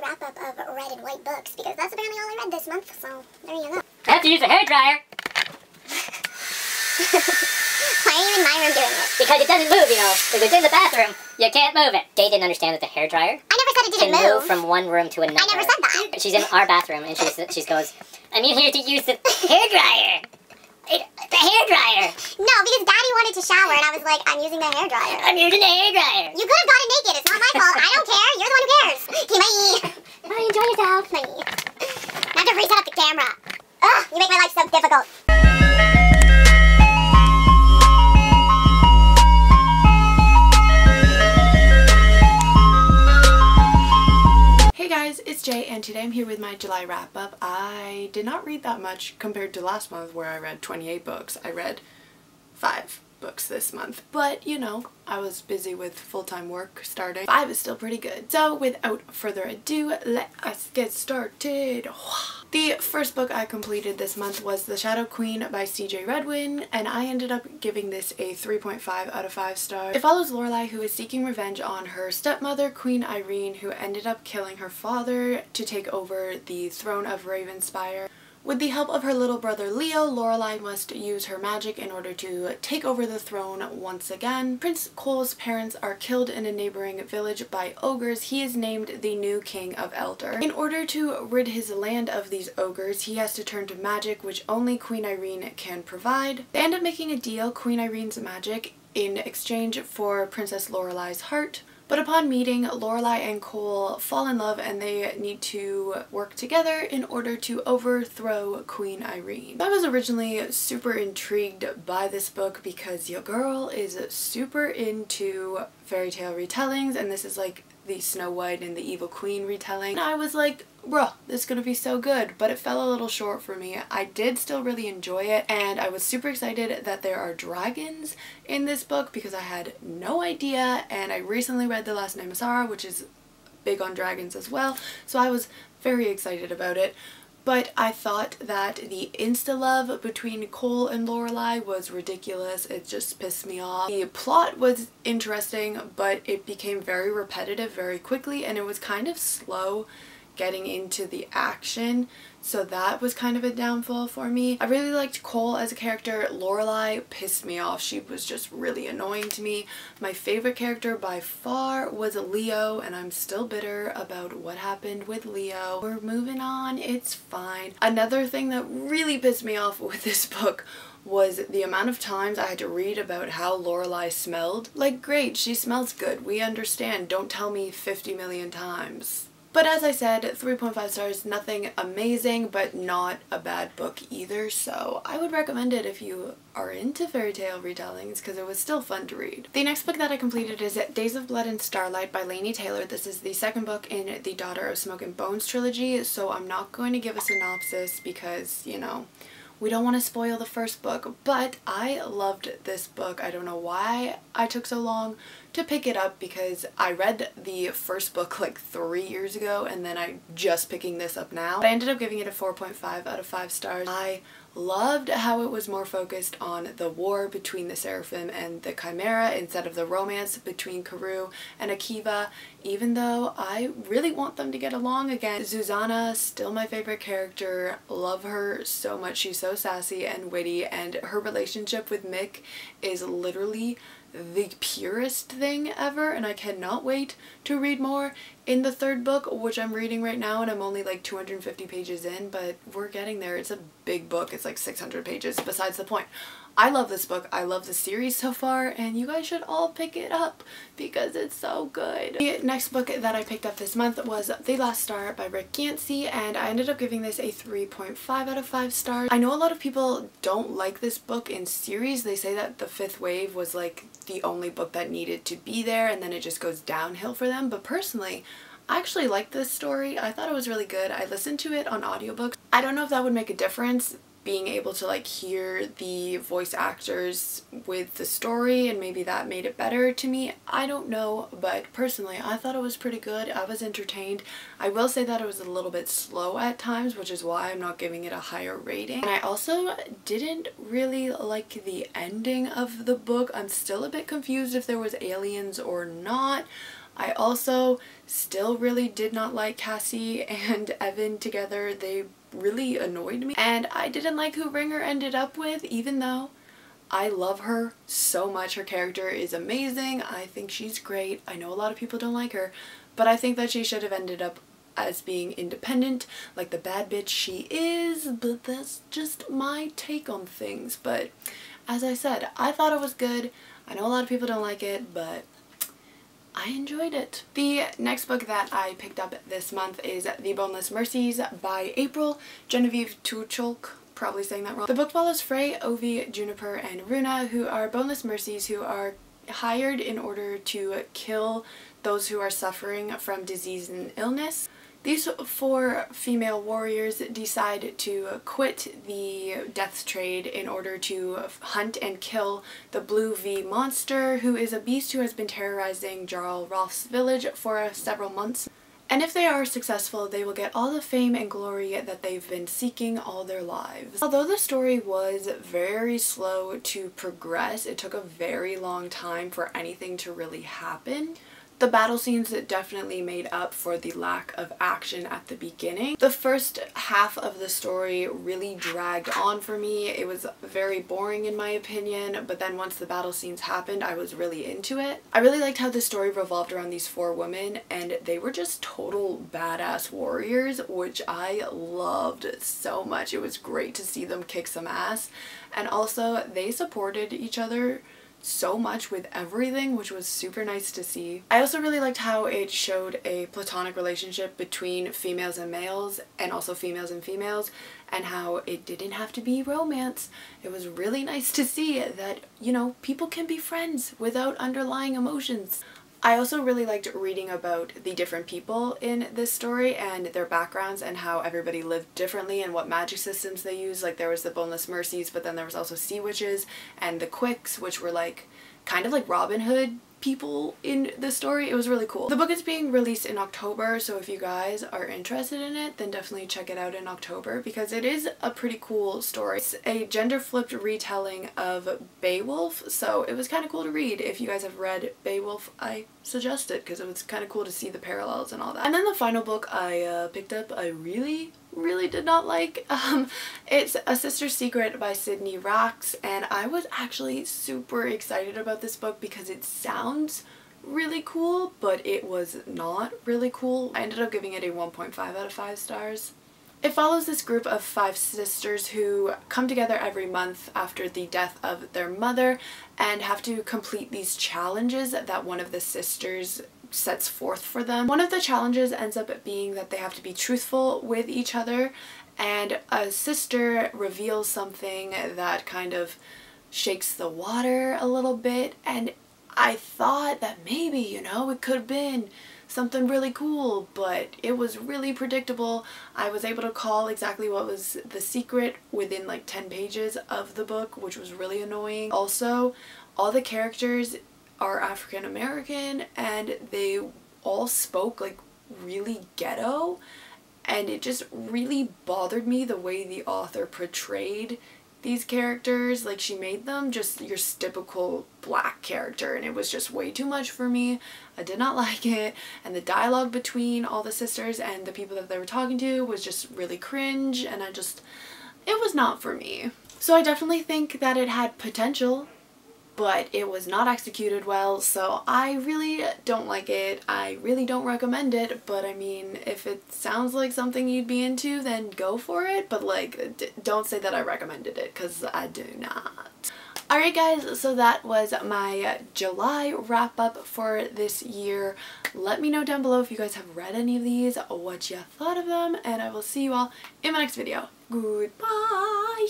monthly wrap-up of red and white books because that's apparently all I read this month, so there you go. I have to use a hair dryer Why are you in my room doing it? because it doesn't move, you know. If it's in the bathroom, you can't move it. Jay didn't understand that the hair dryer I never said it didn't move. move. from one room to another. I never said that. She's in our bathroom and she's, she goes, I'm in here to use the hair dryer. It, the hair dryer. No, because Daddy wanted to shower and I was like, I'm using the hair dryer. I'm using the hair dryer. You could have gotten naked. It's not my fault. I don't care. You're the one who cares. Okay, bye. Bye. Enjoy yourself. I have to reset up the camera. Ugh, you make my life so difficult. It's Jay and today I'm here with my July wrap up. I did not read that much compared to last month where I read 28 books. I read 5 books this month. But, you know, I was busy with full-time work starting. 5 is still pretty good. So, without further ado, let us get started. The first book I completed this month was The Shadow Queen by CJ Redwine, and I ended up giving this a 3.5 out of 5 stars. It follows Lorelai who is seeking revenge on her stepmother, Queen Irene, who ended up killing her father to take over the throne of Ravenspire. With the help of her little brother Leo, Lorelai must use her magic in order to take over the throne once again. Prince Cole's parents are killed in a neighboring village by ogres. He is named the new king of Eldr. In order to rid his land of these ogres, he has to turn to magic, which only Queen Irene can provide. They end up making a deal, Queen Irene's magic, in exchange for Princess Lorelai's heart. But upon meeting, Lorelai and Cole fall in love and they need to work together in order to overthrow Queen Irene. I was originally super intrigued by this book because your girl is super into fairy tale retellings and this is like the Snow White and the Evil Queen retelling. And I was like, bruh, this is gonna be so good, but it fell a little short for me. I did still really enjoy it, and I was super excited that there are dragons in this book because I had no idea, and I recently read The Last Namsara, which is big on dragons as well, so I was very excited about it. But I thought that the insta-love between Cole and Lorelai was ridiculous. It just pissed me off. The plot was interesting, but it became very repetitive very quickly, and it was kind of slow getting into the action so that was kind of a downfall for me. I really liked Cole as a character. Lorelai pissed me off. She was just really annoying to me. My favorite character by far was Leo and I'm still bitter about what happened with Leo. We're moving on. It's fine. Another thing that really pissed me off with this book was the amount of times I had to read about how Lorelai smelled. Like, great, she smells good. We understand. Don't tell me 50 million times. But as I said, 3.5 stars, nothing amazing, but not a bad book either, so I would recommend it if you are into fairy tale retellings because it was still fun to read. The next book that I completed is Days of Blood and Starlight by Laini Taylor. This is the second book in the Daughter of Smoke and Bones trilogy, so I'm not going to give a synopsis because, you know, we don't want to spoil the first book, but I loved this book. I don't know why I took so long to pick it up because I read the first book like three years ago and then I'm just picking this up now. But I ended up giving it a 4.5 out of 5 stars. I loved how it was more focused on the war between the Seraphim and the Chimera instead of the romance between Karou and Akiva even though I really want them to get along again. Zuzana, still my favorite character, love her so much. She's so sassy and witty and her relationship with Mik is literally the purest thing ever and I cannot wait to read more in the third book which I'm reading right now and I'm only like 250 pages in but we're getting there. It's a big book. It's like 600 pages besides the point. I love this book. I love the series so far and you guys should all pick it up because it's so good. The next book that I picked up this month was The Last Star by Rick Yancey and I ended up giving this a 3.5 out of 5 stars. I know a lot of people don't like this book in series. They say that The Fifth Wave was like the only book that needed to be there and then it just goes downhill for them but personally I actually liked this story. I thought it was really good. I listened to it on audiobooks. I don't know if that would make a difference being able to like hear the voice actors with the story and maybe that made it better to me. I don't know but personally I thought it was pretty good. I was entertained. I will say that it was a little bit slow at times which is why I'm not giving it a higher rating. And I also didn't really like the ending of the book. I'm still a bit confused if there was aliens or not. I also still really did not like Cassie and Evan together. They really annoyed me. And I didn't like who Ringer ended up with, even though I love her so much. Her character is amazing. I think she's great. I know a lot of people don't like her, but I think that she should have ended up as being independent like the bad bitch she is, but that's just my take on things. But as I said, I thought it was good. I know a lot of people don't like it, but I enjoyed it. The next book that I picked up this month is The Boneless Mercies by April Genevieve Tucholke probably saying that wrong. The book follows Frey, Ovi, Juniper, and Runa, who are boneless mercies who are hired in order to kill those who are suffering from disease and illness. These four female warriors decide to quit the death trade in order to hunt and kill the Blue Vee monster, who is a beast who has been terrorizing Jarl Rolf's village for several months. And if they are successful, they will get all the fame and glory that they've been seeking all their lives. Although the story was very slow to progress, it took a very long time for anything to really happen. The battle scenes definitely made up for the lack of action at the beginning. The first half of the story really dragged on for me. It was very boring in my opinion, but then once the battle scenes happened, I was really into it. I really liked how the story revolved around these four women and they were just total badass warriors, which I loved so much. It was great to see them kick some ass. And also, they supported each other so much with everything which was super nice to see. I also really liked how it showed a platonic relationship between females and males and also females and females and how it didn't have to be romance. It was really nice to see that, you know, people can be friends without underlying emotions. I also really liked reading about the different people in this story and their backgrounds and how everybody lived differently and what magic systems they used. Like there was the Boneless Mercies, but then there was also Sea Witches and the Quicks, which were like kind of like Robin Hood people in the story. It was really cool. The book is being released in October, so if you guys are interested in it, then definitely check it out in October because it is a pretty cool story. It's a gender-flipped retelling of Beowulf, so it was kind of cool to read. If you guys have read Beowulf, I suggest it because it was kind of cool to see the parallels and all that. And then the final book I uh, picked up, I really really did not like. Um, it's A Sister's Secret by Cydney Rax and I was actually super excited about this book because it sounds really cool but it was not really cool. I ended up giving it a 1.5 out of 5 stars. It follows this group of five sisters who come together every month after the death of their mother and have to complete these challenges that one of the sisters sets forth for them. One of the challenges ends up being that they have to be truthful with each other and a sister reveals something that kind of shakes the water a little bit and I thought that maybe, you know, it could have been something really cool, but it was really predictable. I was able to call exactly what was the secret within like 10 pages of the book, which was really annoying. Also, all the characters are African American and they all spoke like really ghetto and it just really bothered me the way the author portrayed these characters. Like she made them just your typical black character and it was just way too much for me. I did not like it and the dialogue between all the sisters and the people that they were talking to was just really cringe and I just it was not for me. So I definitely think that it had potential but it was not executed well so I really don't like it. I really don't recommend it but I mean if it sounds like something you'd be into then go for it but like don't say that I recommended it because I do not. Alright guys, so that was my July wrap up for this year. Let me know down below if you guys have read any of these, what you thought of them, and I will see you all in my next video. Goodbye!